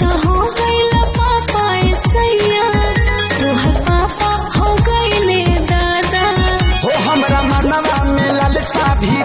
तो हो पापा हो दादा। भी